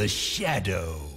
the shadow.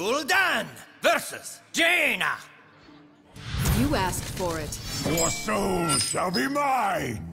Gul'dan versus Jaina. You asked for it. Your soul shall be mine!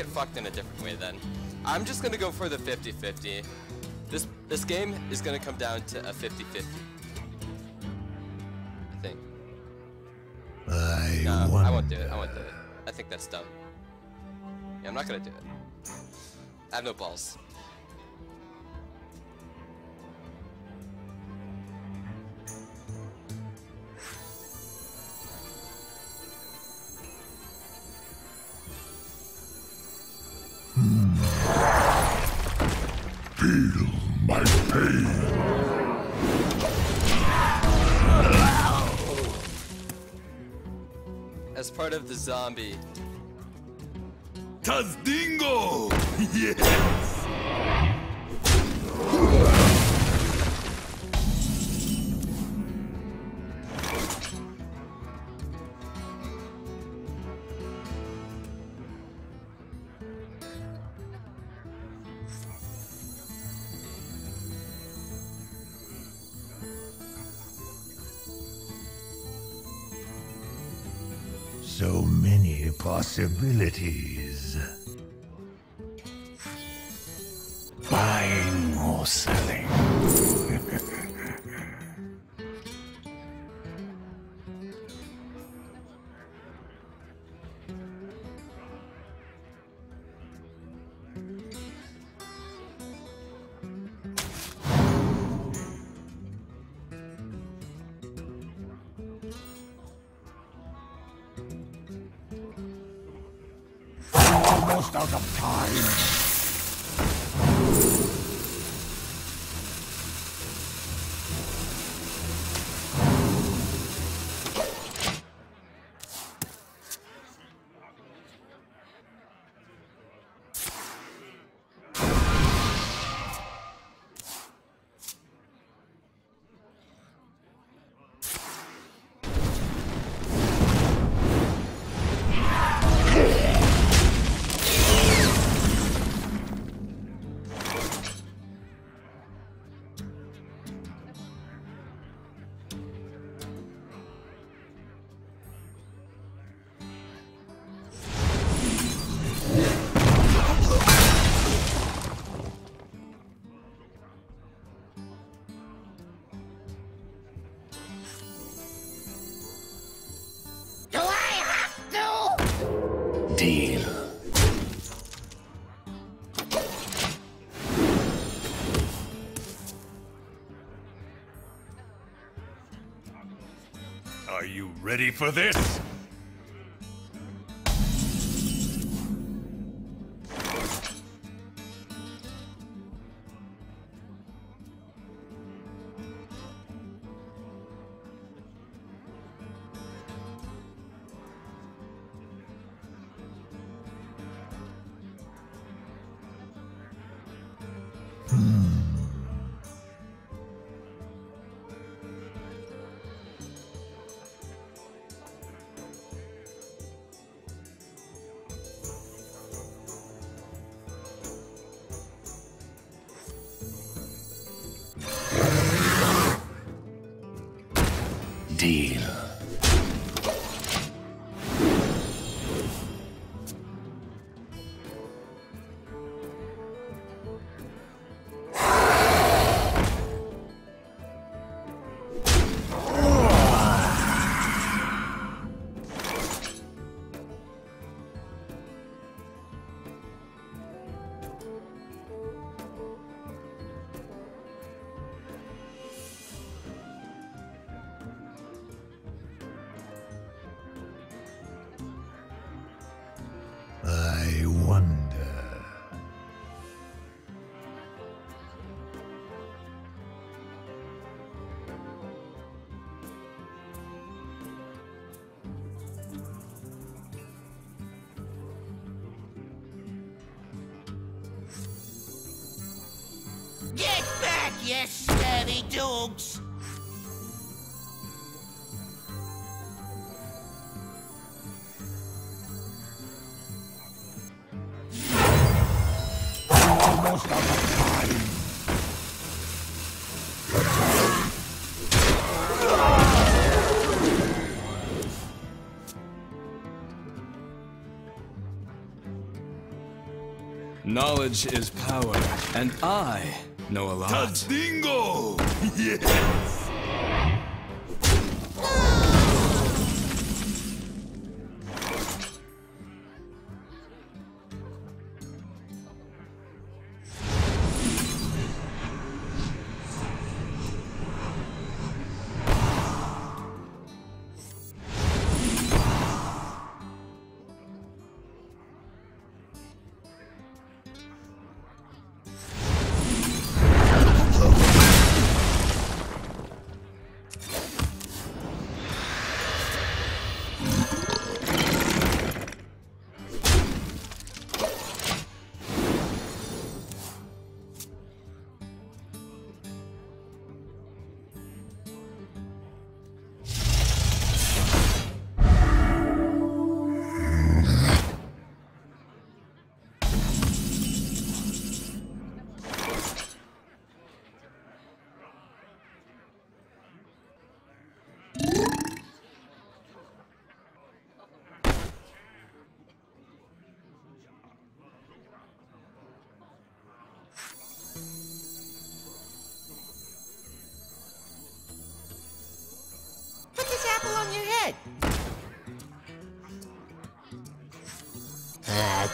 Get fucked in a different way then. I'm just gonna go for the 50-50. This this game is gonna come down to a 50-50. I think. I No, wonder. I won't do it. I won't do it. I think that's dumb. Yeah, I'm not gonna do it. I have no balls. Of the possibilities. Ready for this? Stabby dogs! Almost out of time. Knowledge is power, and I know a lot. Tadingo! Yes!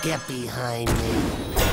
Get behind me.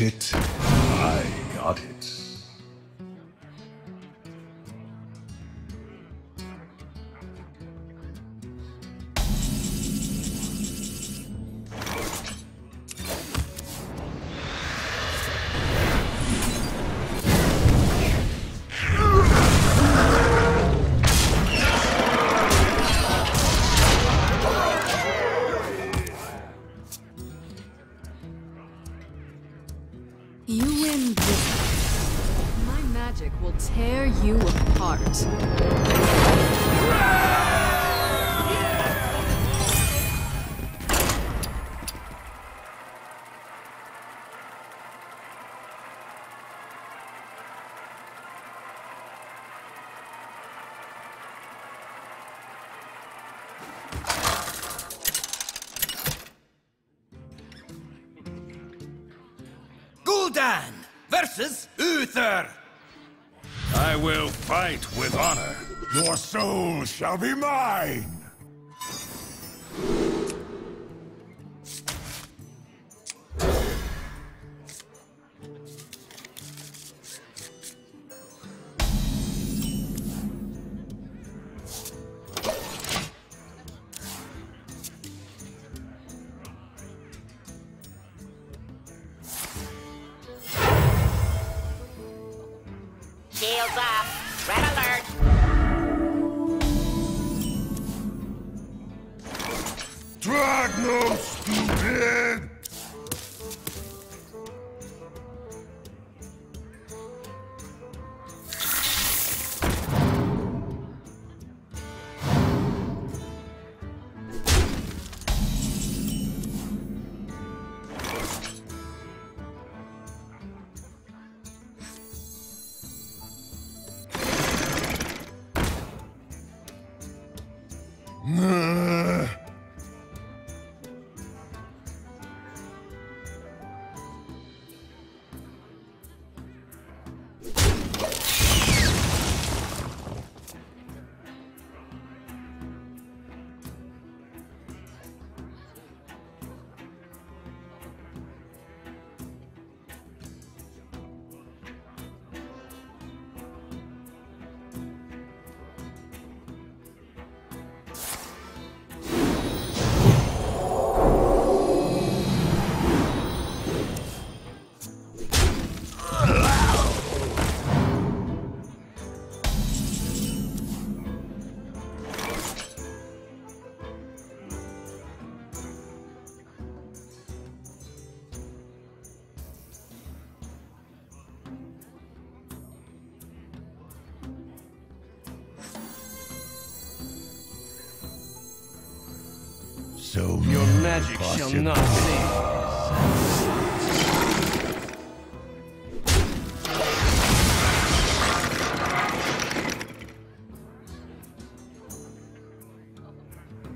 It? Gul'dan versus Uther. I will fight with honor. Your soul shall be mine!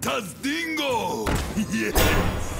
Fantasdingo! yes!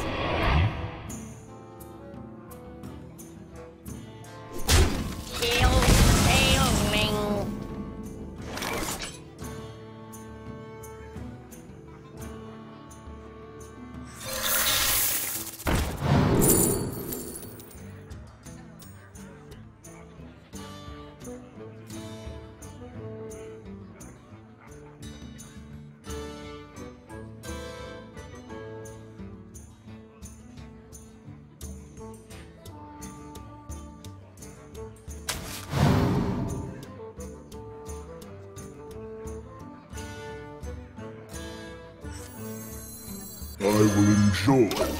jogo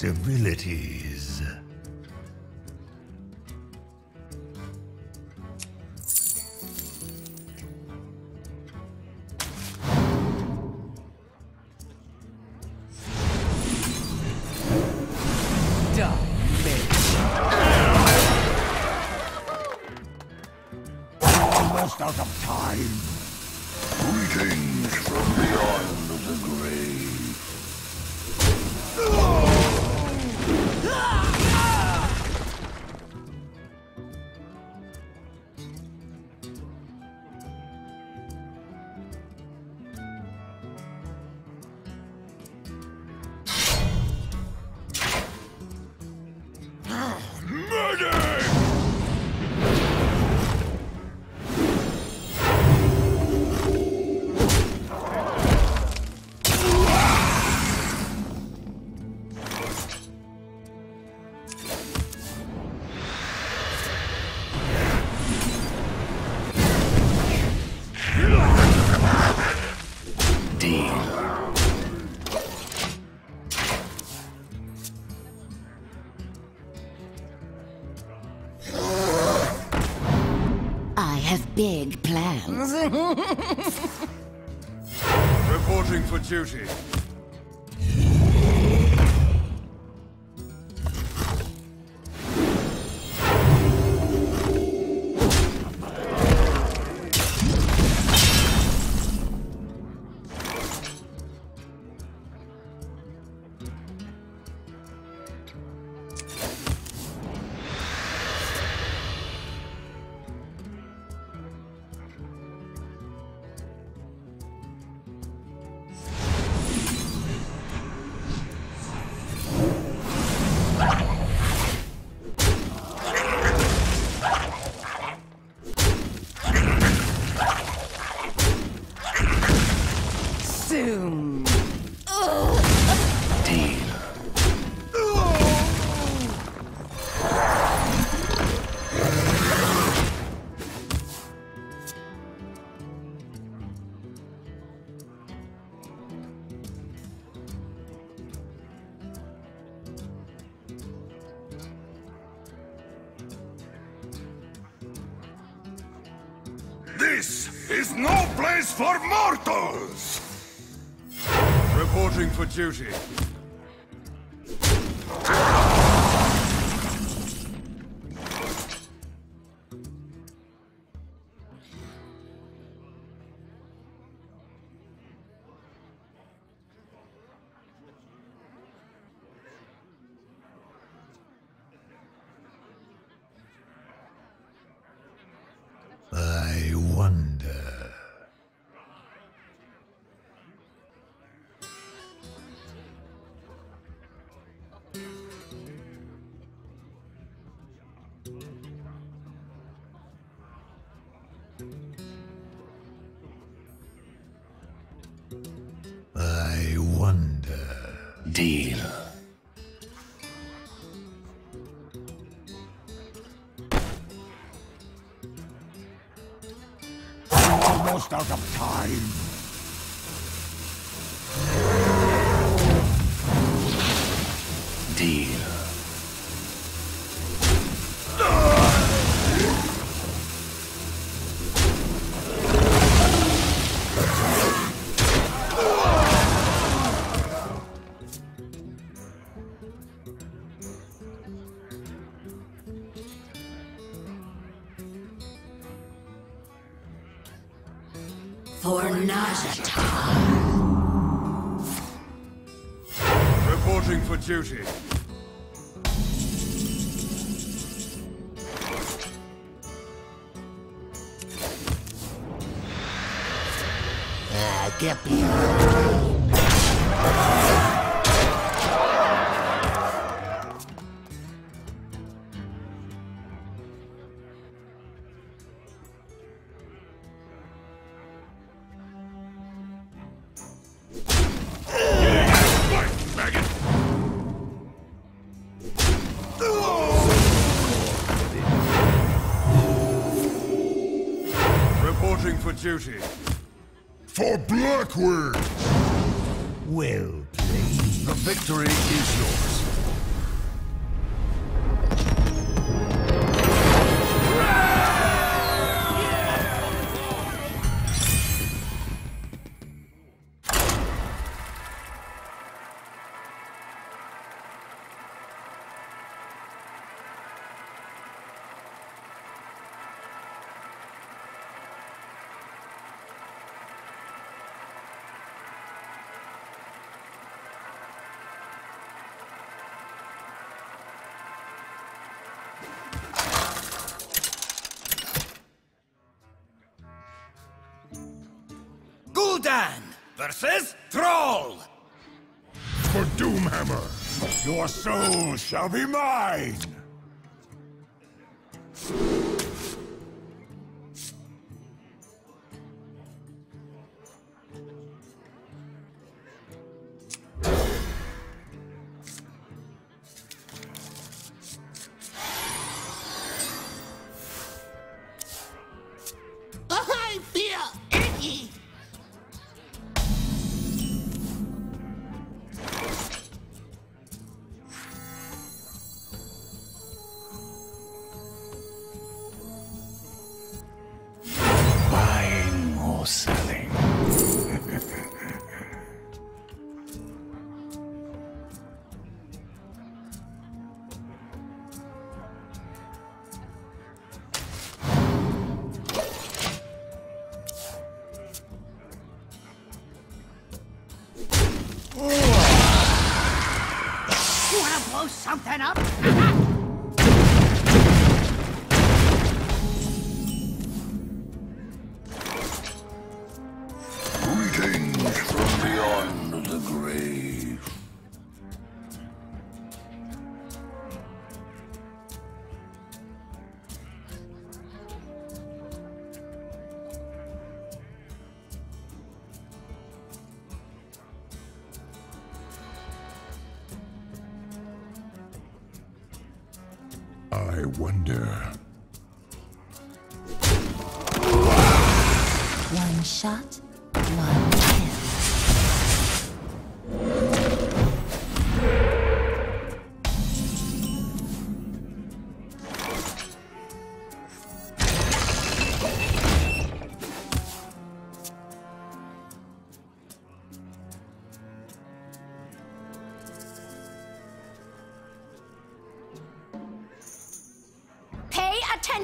Stability. big plans. Reporting for duty. duty. deal. I'm almost out of time. duty. For Blackwood! versus Thrall! For Doomhammer, your soul shall be mine!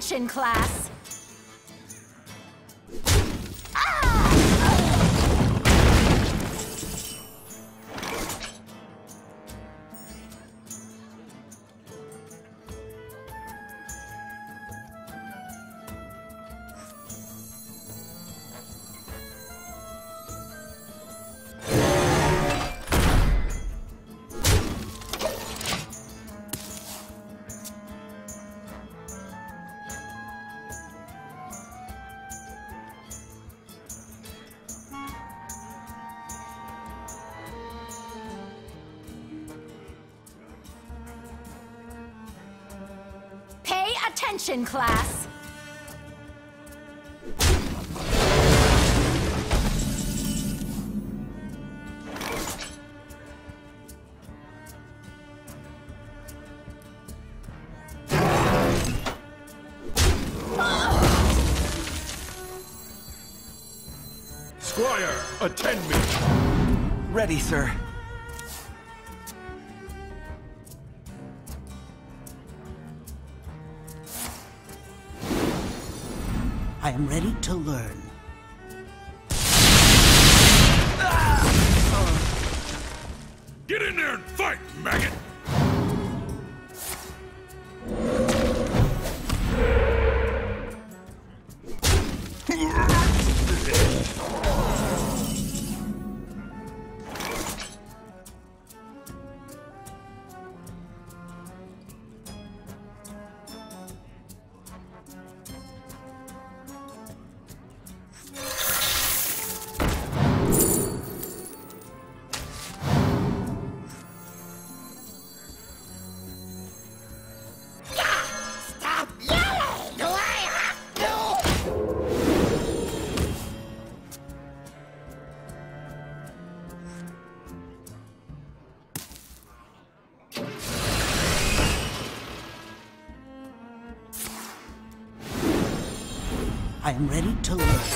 attention, class! Squire, attend me! Ready, sir. I am ready to learn.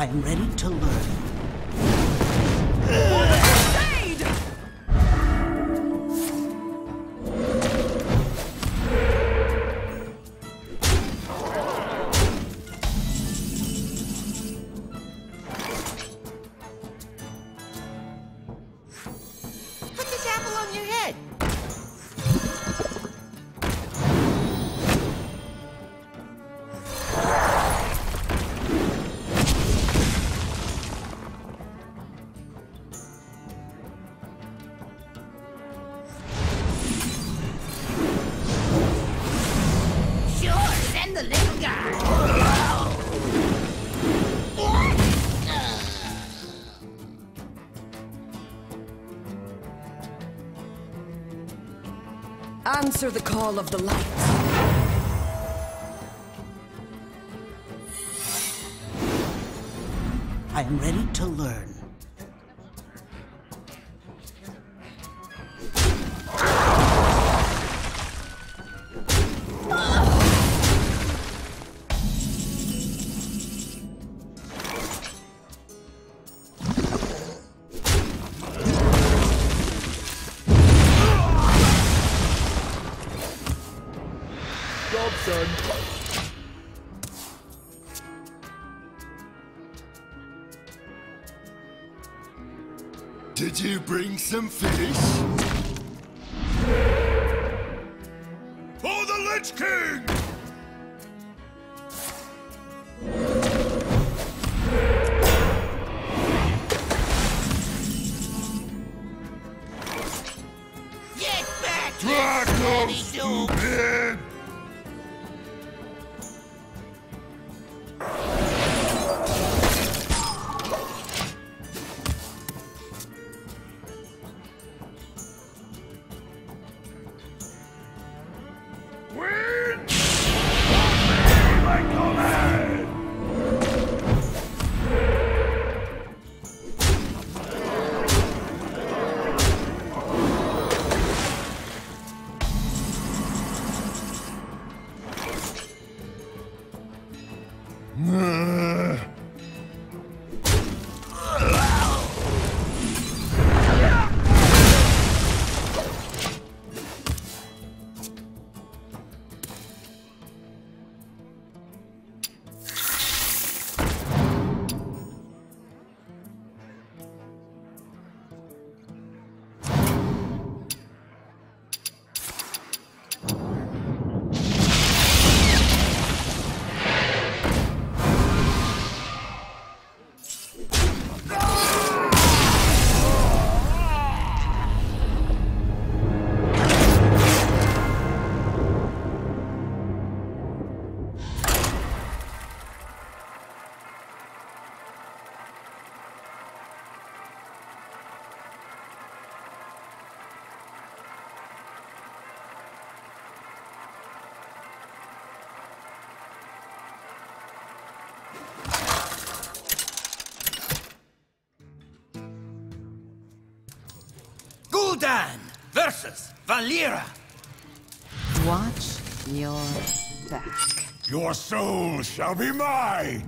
I am ready to learn. Answer the call of the light. I am ready versus Valeera. Watch your back. Your soul shall be mine!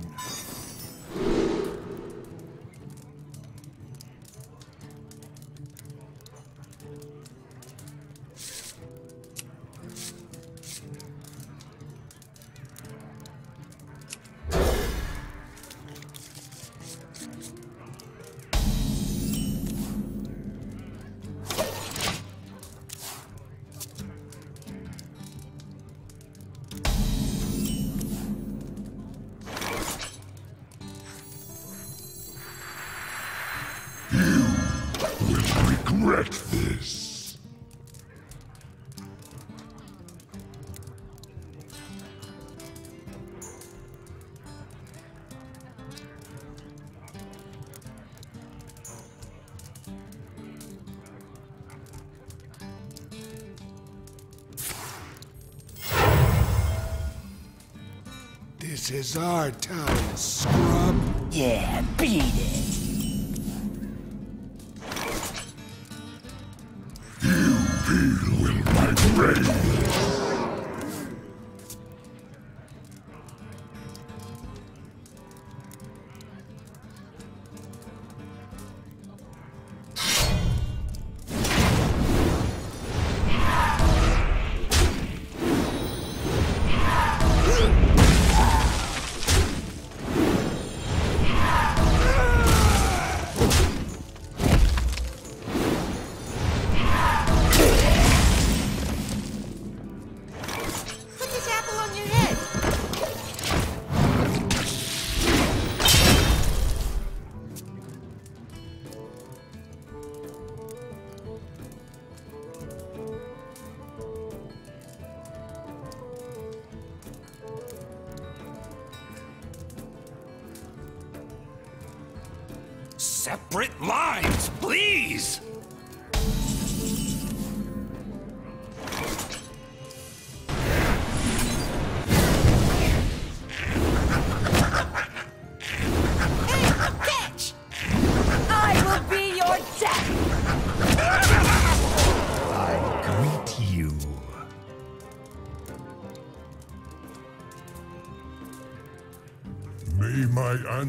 Is our town, scrub. Yeah, beat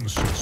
my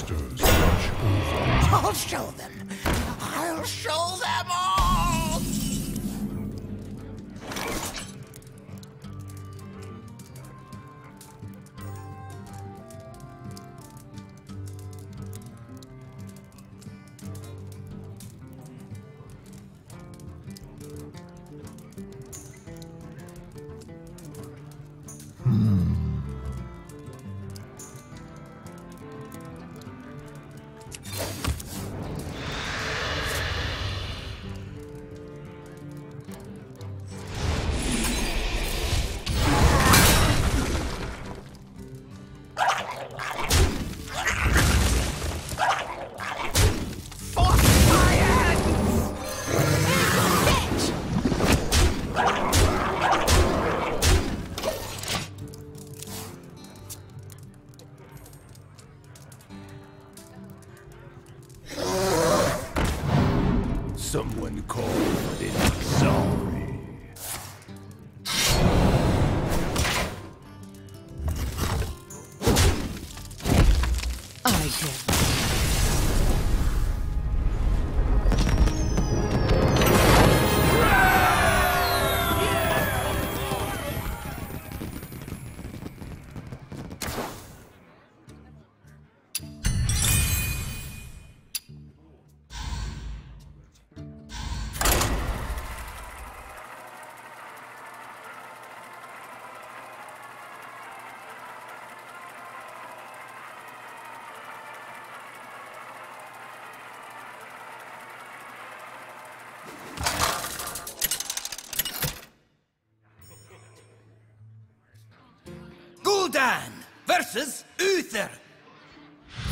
Gul'dan versus Uther.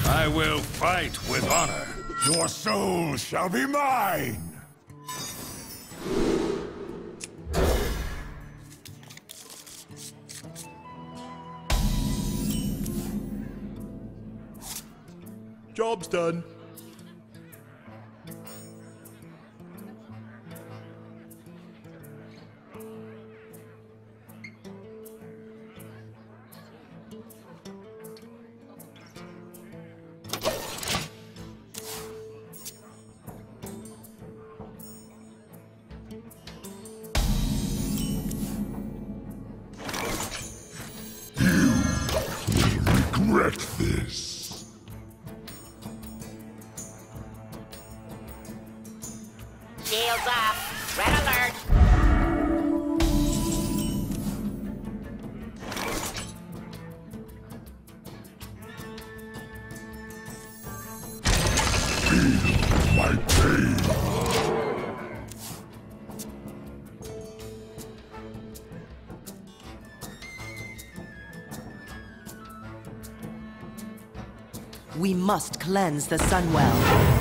I will fight with honor. Your soul shall be mine! Job's done. Must cleanse the Sunwell.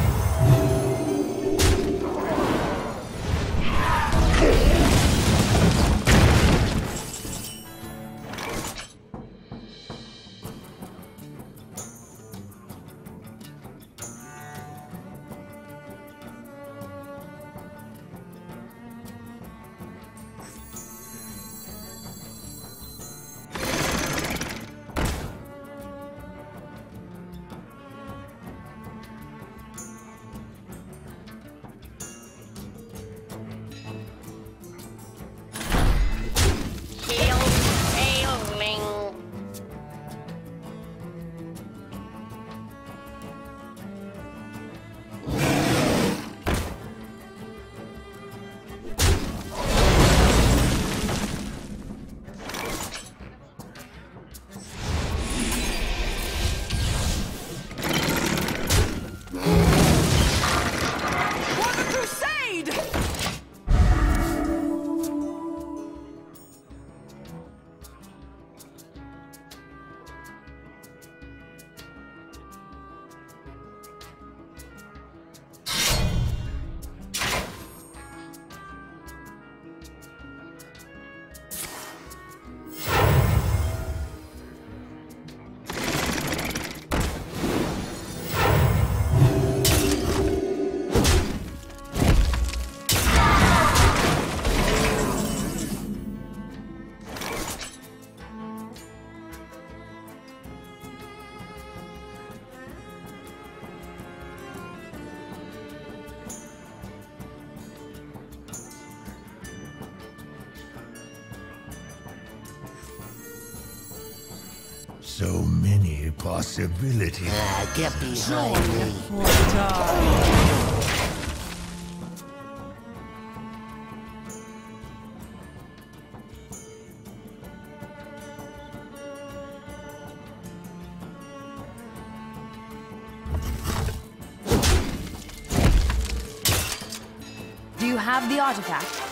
Many possibilities. Ah, get behind me. Or die. Do you have the artifact?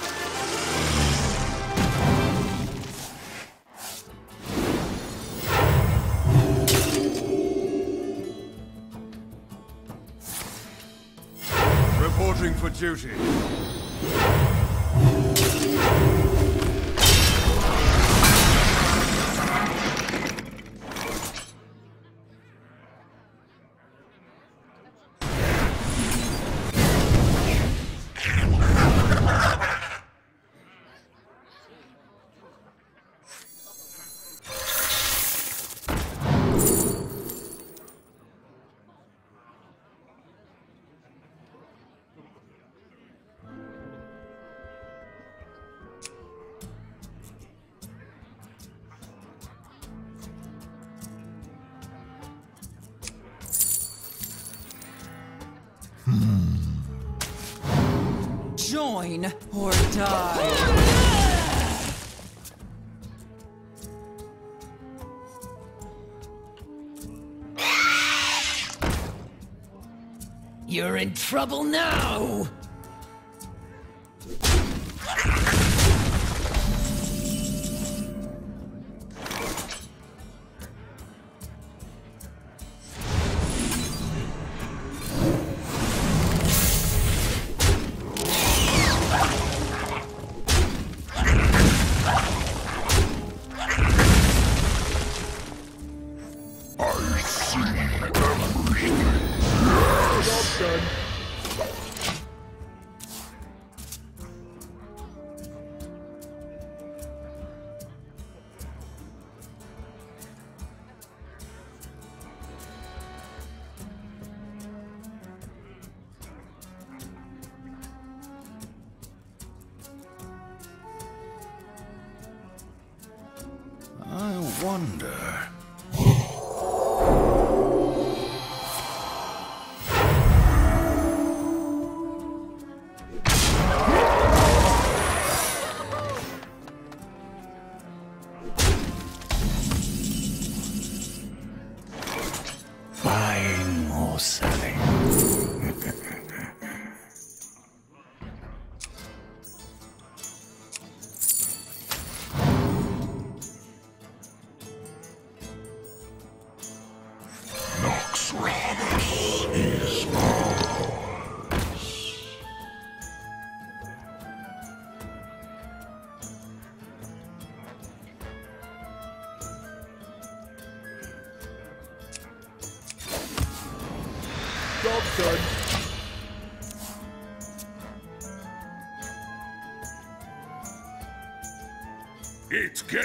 Duty. Die. You're in trouble now!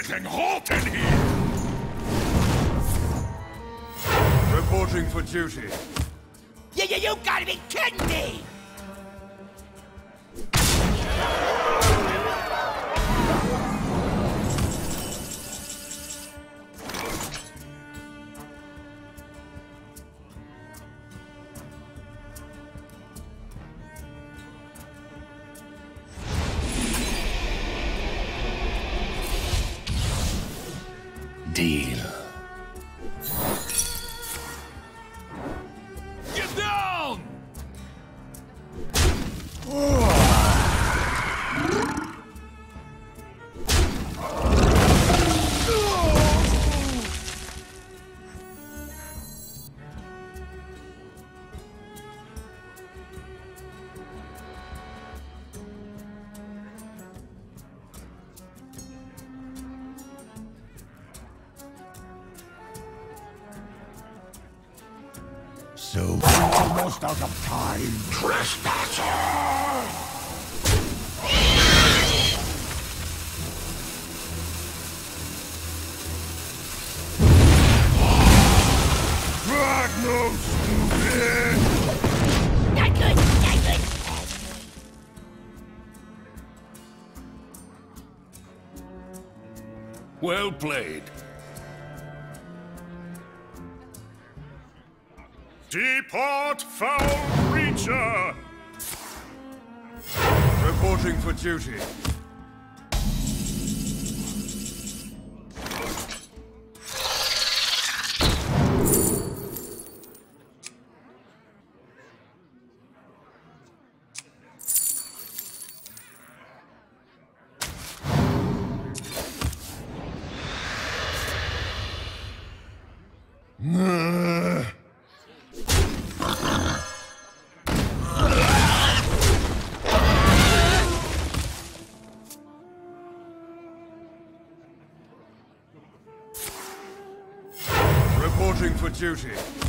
Hot in here! Reporting for duty. Well played. Depart, foul creature! Reporting for duty. Duty.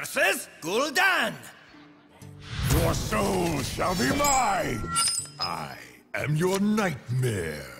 Versus Gul'dan. Your soul shall be mine! I am your nightmare.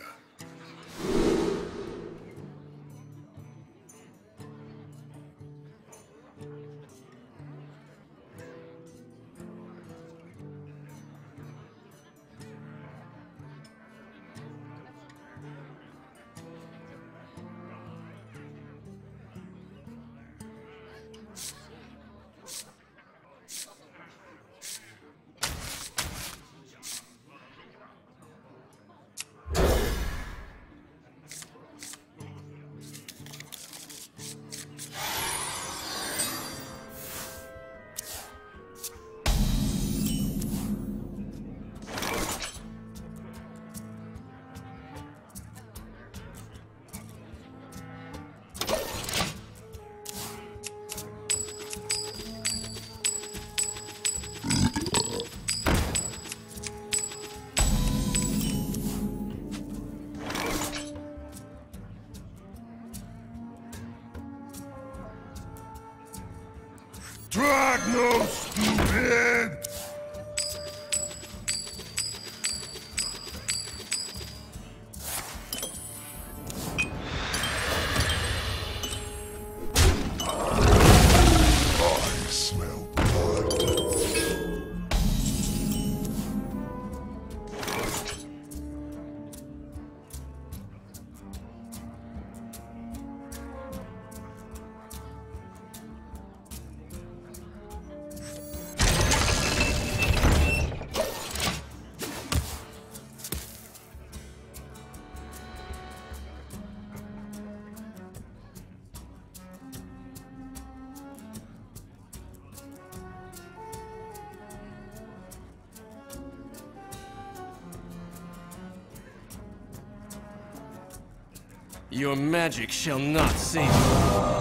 Your magic shall not save you.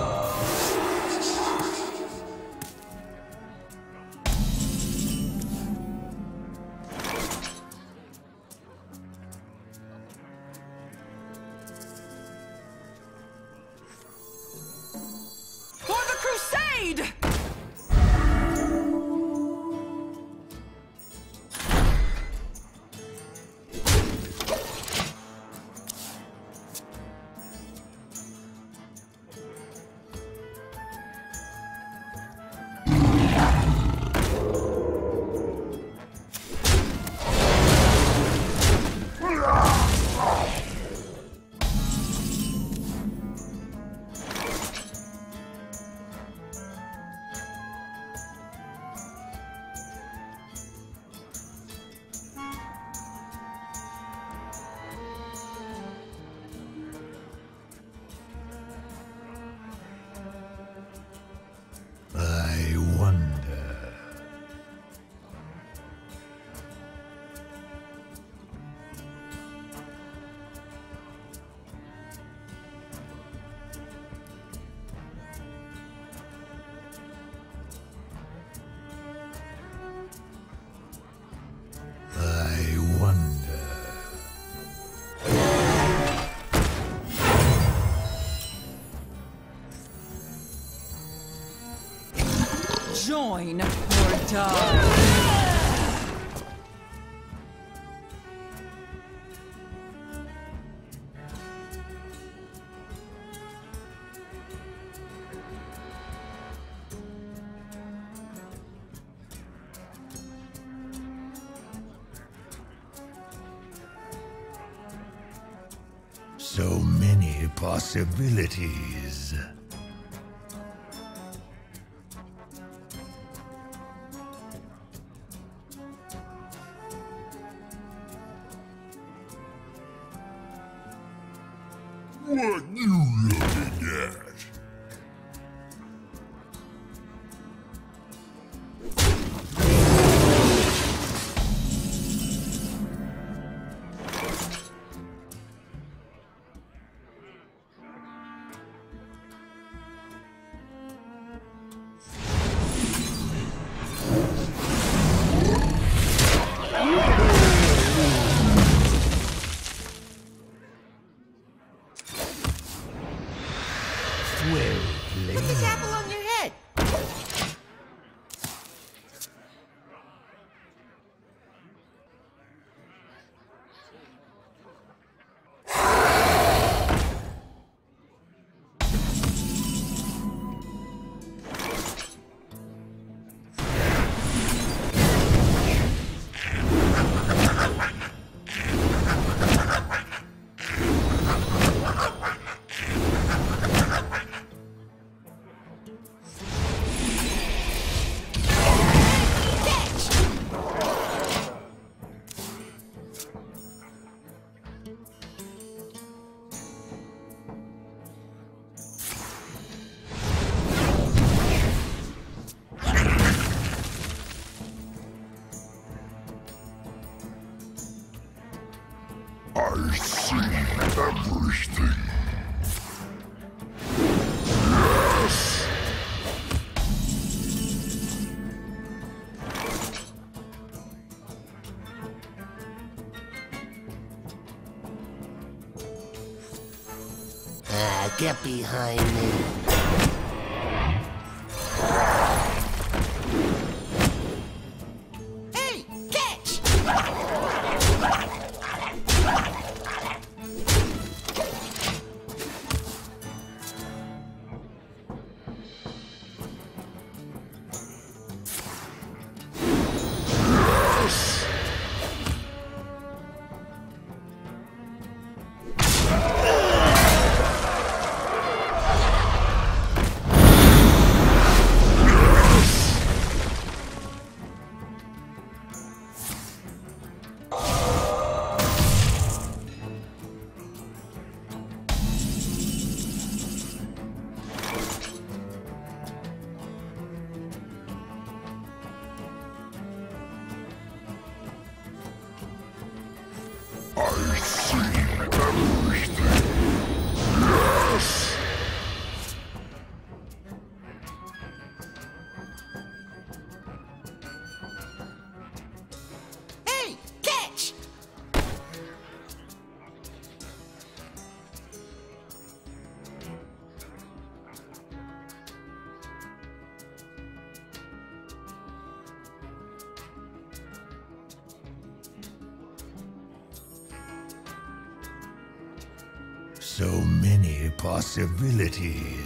Join or die. So many possibilities. Get behind me. ability.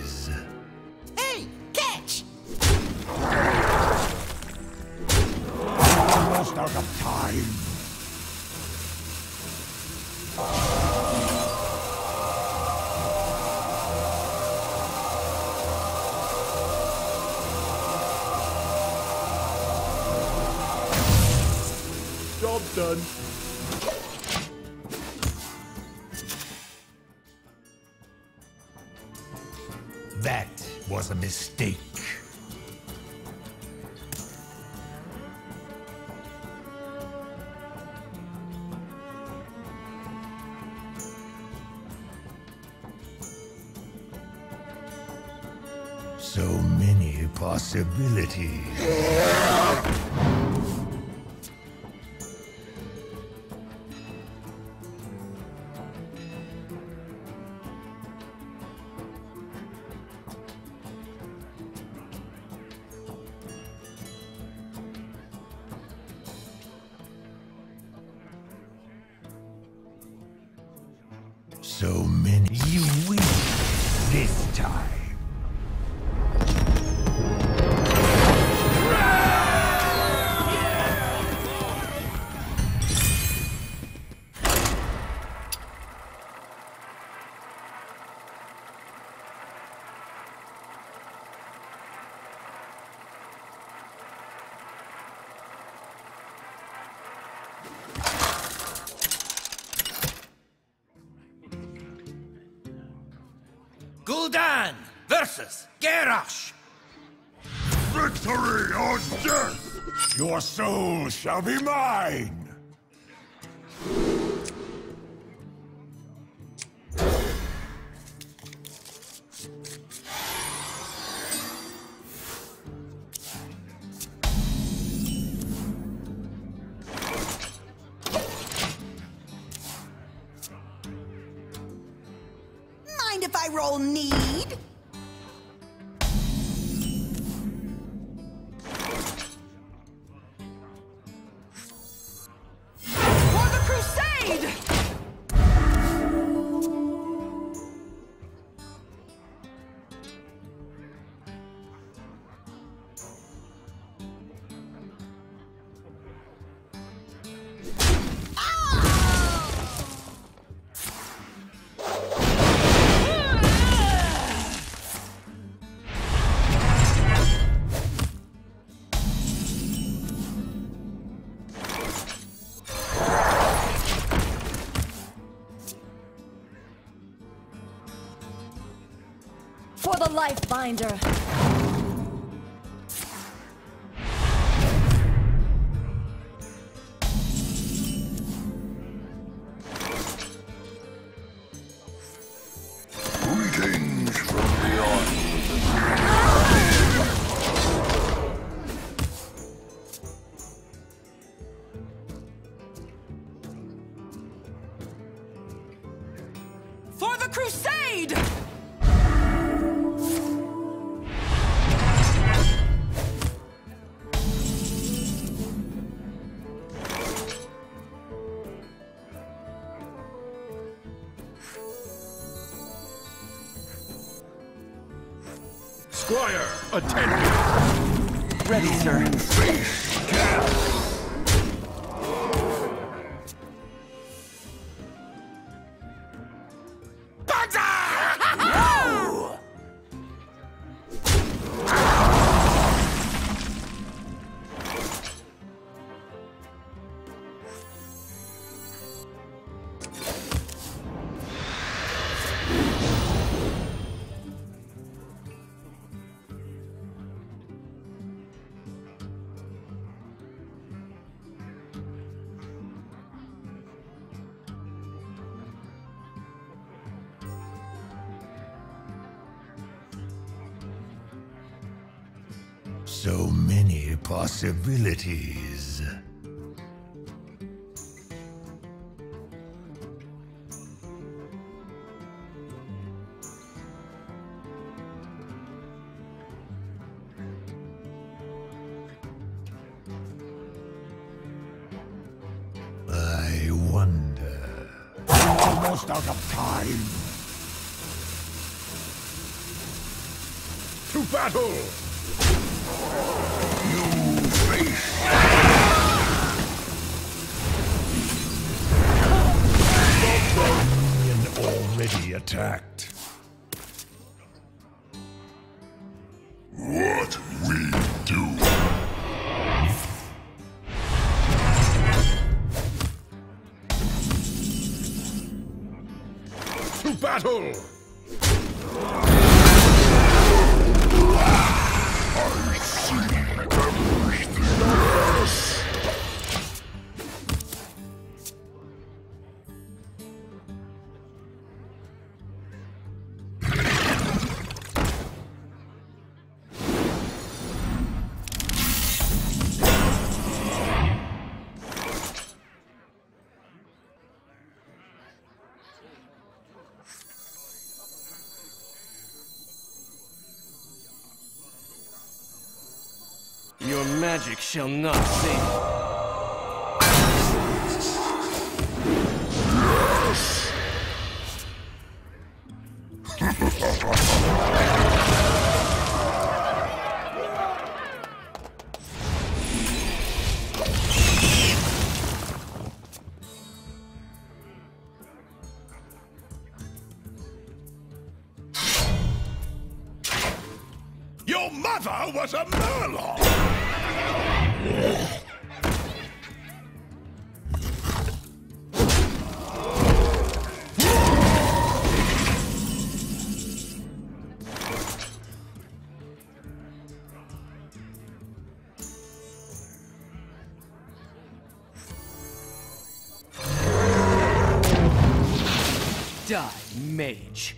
ability. Gul'dan versus Garrosh. Victory or death! Your soul shall be mine! possibilities. Die, mage.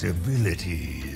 Possibilities.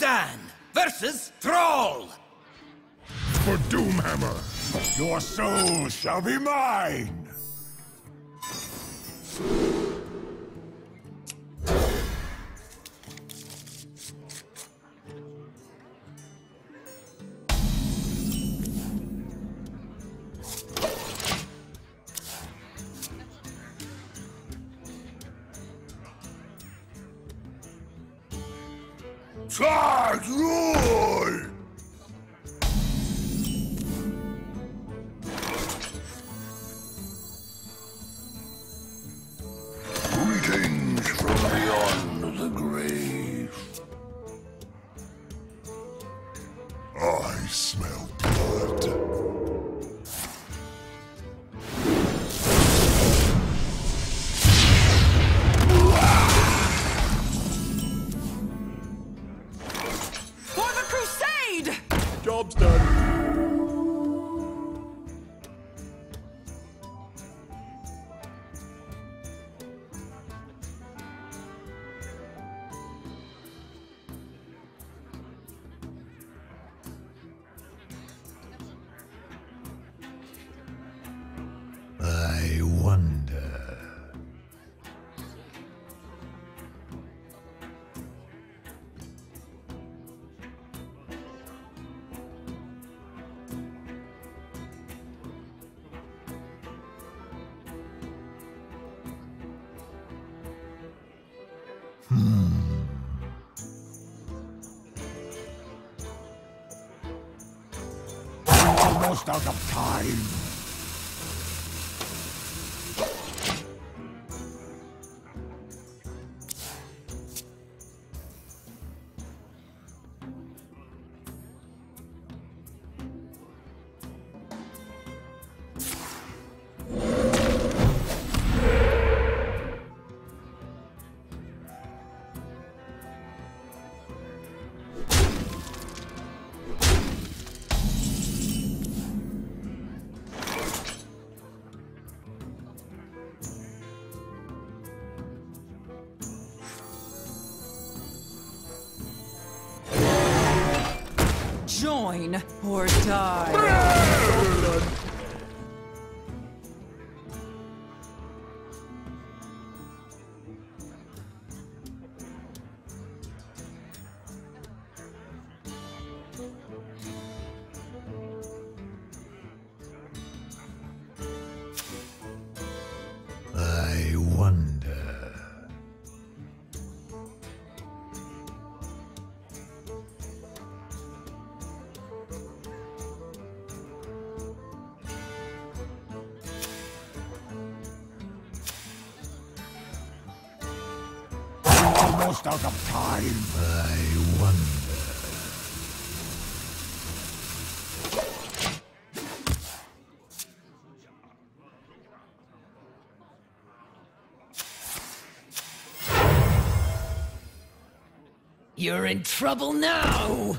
Gul'dan versus Thrall. For Doomhammer, your soul shall be mine! Wonder. Almost out of time. You're in trouble now!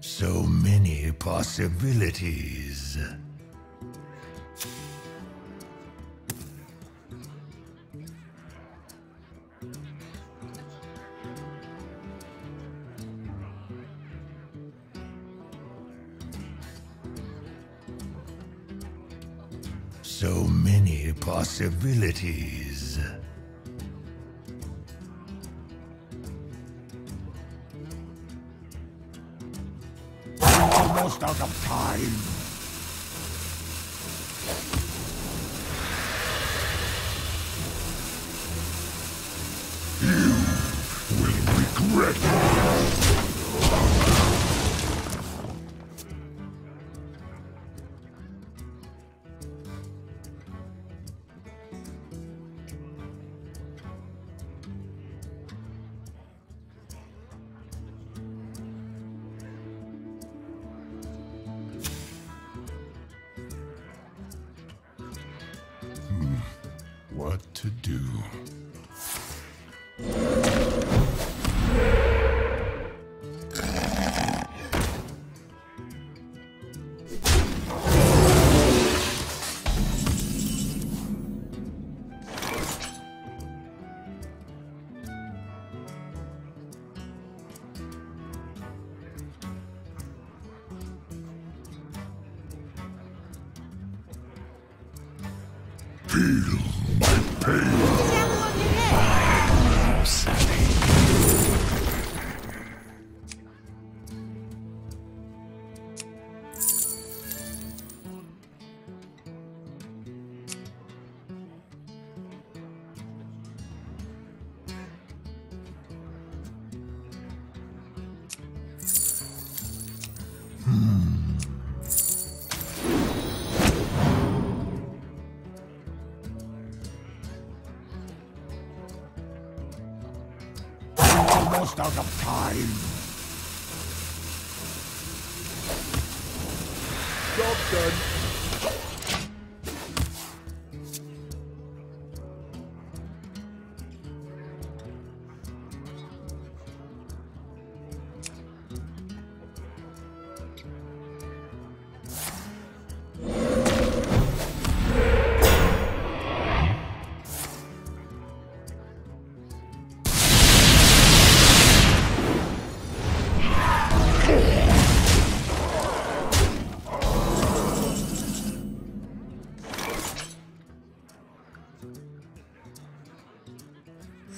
So many possibilities. So many possibilities. Almost out of time.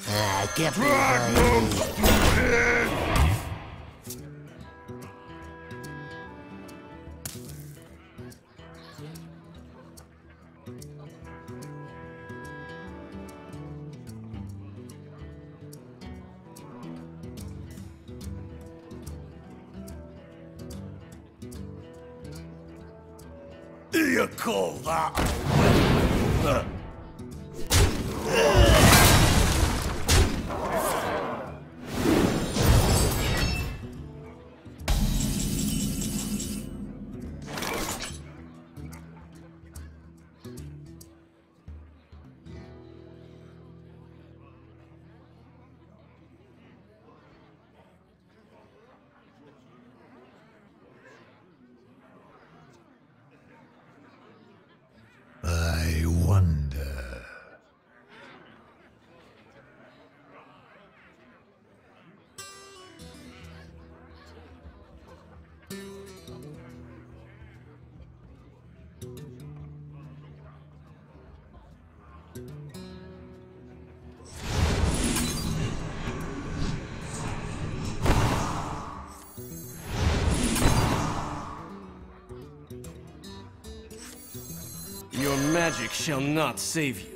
Ah, get me. Drag shall not save you.